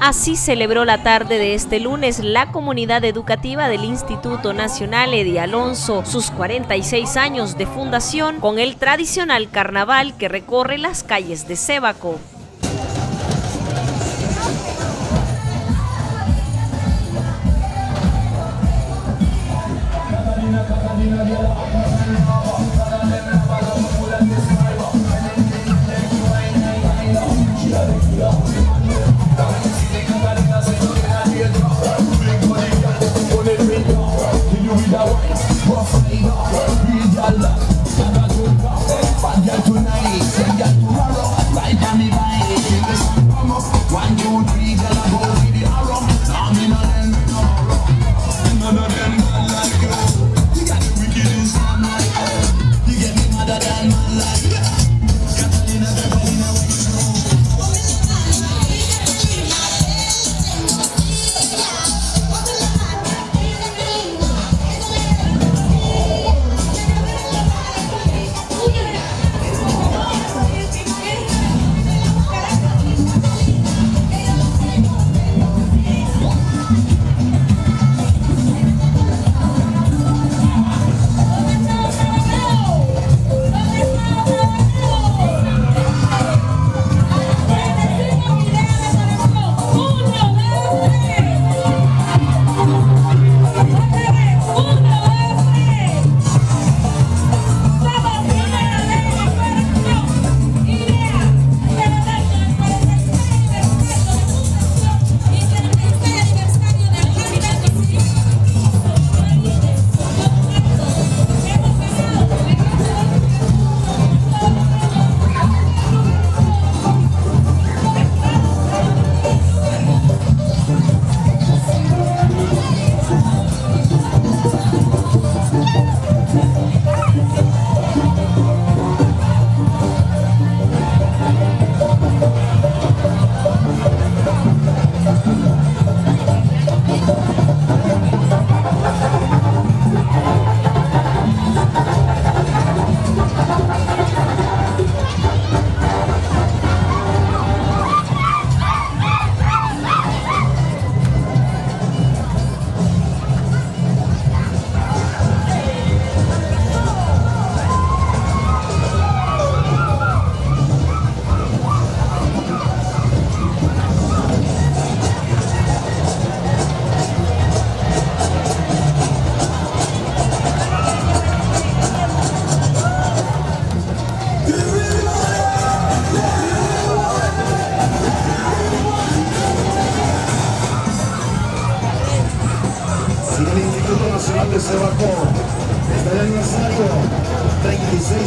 Así celebró la tarde de este lunes la comunidad educativa del Instituto Nacional Eddie Alonso sus 46 años de fundación con el tradicional carnaval que recorre las calles de Sébaco. De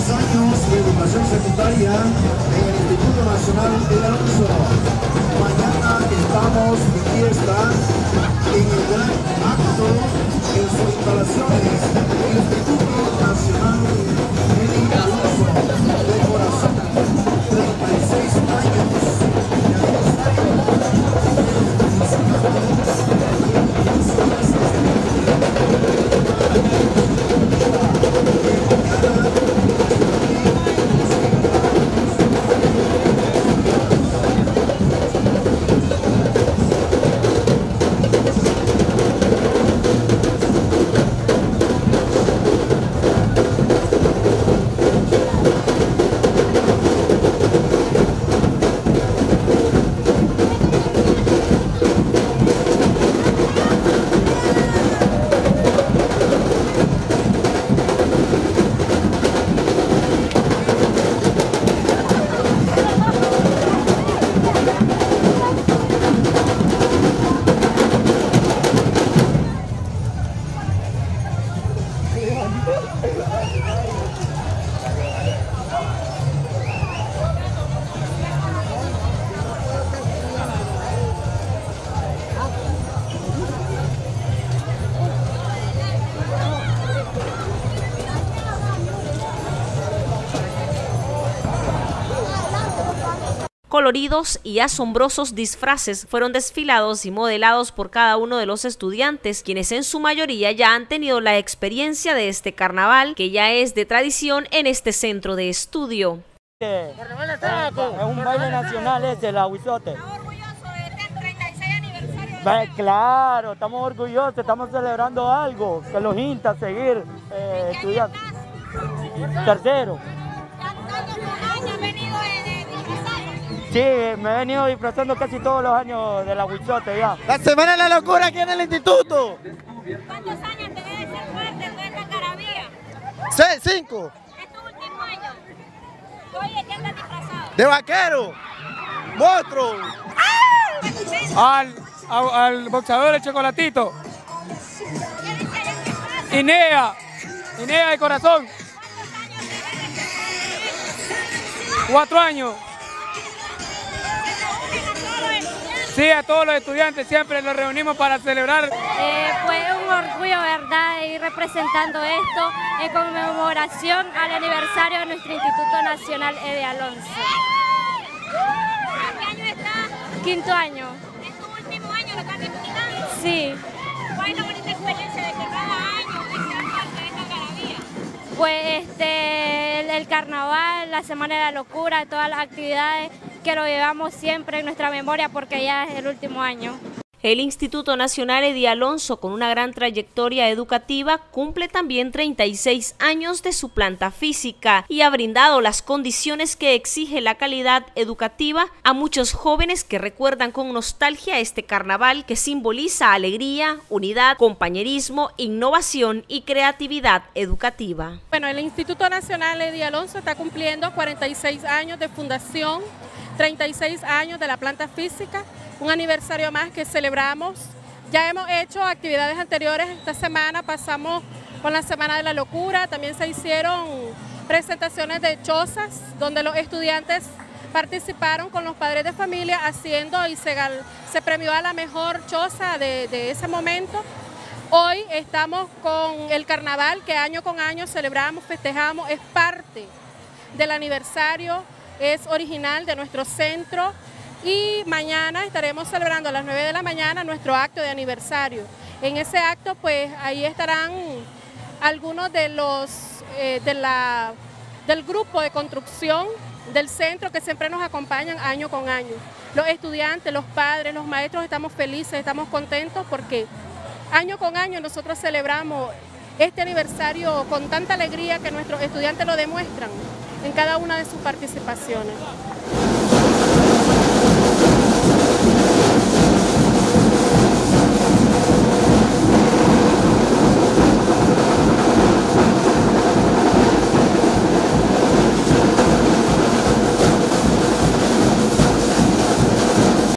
años de educación secundaria Coloridos y asombrosos disfraces fueron desfilados y modelados por cada uno de los estudiantes, quienes en su mayoría ya han tenido la experiencia de este carnaval, que ya es de tradición en este centro de estudio. Es un baile nacional. ¿Está orgulloso de este 36 aniversario? Claro, estamos orgullosos, estamos celebrando algo que los insta a seguir eh, estudiando. Tercero. Sí, me he venido disfrazando casi todos los años de la Huizote ya. La semana de la locura aquí en el instituto. ¿Cuántos años tenés de ser parte de esta carabía? Seis, cinco. ¿Es tu último año? Oye, ¿qué andas disfrazado? De vaquero. Monstruo. al, al, al boxeador el chocolatito. Inea, Inea de corazón. Cuatro años. Sí, a todos los estudiantes siempre los reunimos para celebrar. Eh, fue un orgullo, ¿verdad?, ir representando esto en conmemoración al aniversario de nuestro Instituto Nacional Ede Alonso. ¿En qué año estás? Quinto año, ¿Es tu último año? ¿Lo estás disfrutando? sí. ¿Cuál es la bonita experiencia de que cada año de esta carabía? Pues este, el, el carnaval, la Semana de la Locura, todas las actividades que lo llevamos siempre en nuestra memoria porque ya es el último año. El Instituto Nacional Edi Alonso, con una gran trayectoria educativa, cumple también 36 años de su planta física y ha brindado las condiciones que exige la calidad educativa a muchos jóvenes que recuerdan con nostalgia este carnaval que simboliza alegría, unidad, compañerismo, innovación y creatividad educativa. Bueno, el Instituto Nacional Edi Alonso está cumpliendo 46 años de fundación, 36 años de la planta física, un aniversario más que celebramos. Ya hemos hecho actividades anteriores esta semana, pasamos con la Semana de la Locura, también se hicieron presentaciones de chozas donde los estudiantes participaron con los padres de familia haciendo y se, premió a la mejor choza de ese momento. Hoy estamos con el carnaval que año con año celebramos, festejamos, es parte del aniversario, es original de nuestro centro y mañana estaremos celebrando a las 9 de la mañana nuestro acto de aniversario. En ese acto pues ahí estarán algunos de los eh, de la, del grupo de construcción del centro que siempre nos acompañan año con año. Los estudiantes, los padres, los maestros estamos felices, estamos contentos porque año con año nosotros celebramos este aniversario con tanta alegría que nuestros estudiantes lo demuestran en cada una de sus participaciones.